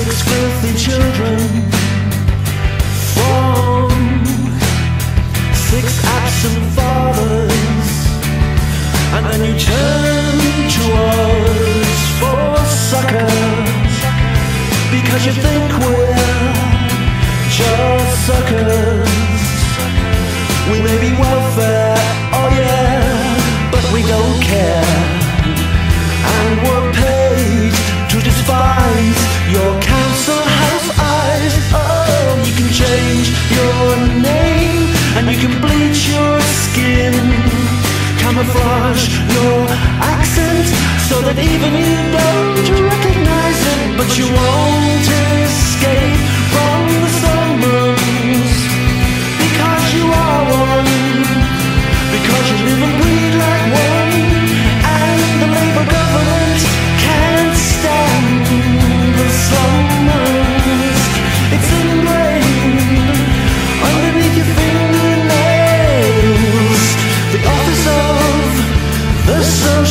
to the filthy children from six absent fathers, and then you turn. Camouflage your accent so that even you don't recognize it, but you won't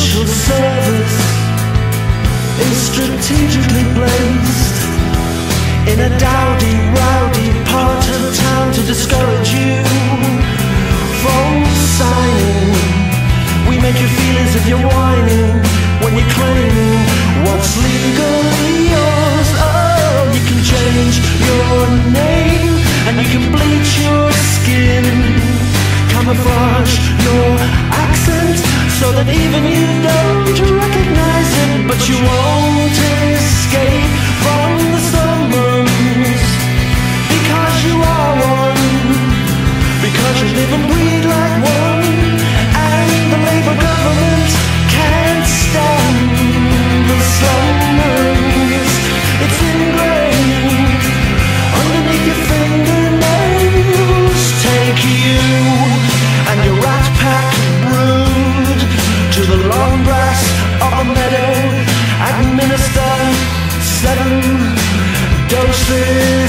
social service is strategically placed in a dowdy, rowdy part of town to discourage you from signing. We make you feel as if you're whining when you're claiming what's legally yours. Oh, you can change your name and you can bleach your skin, camouflage your accent so that even you meadow administer seven doses.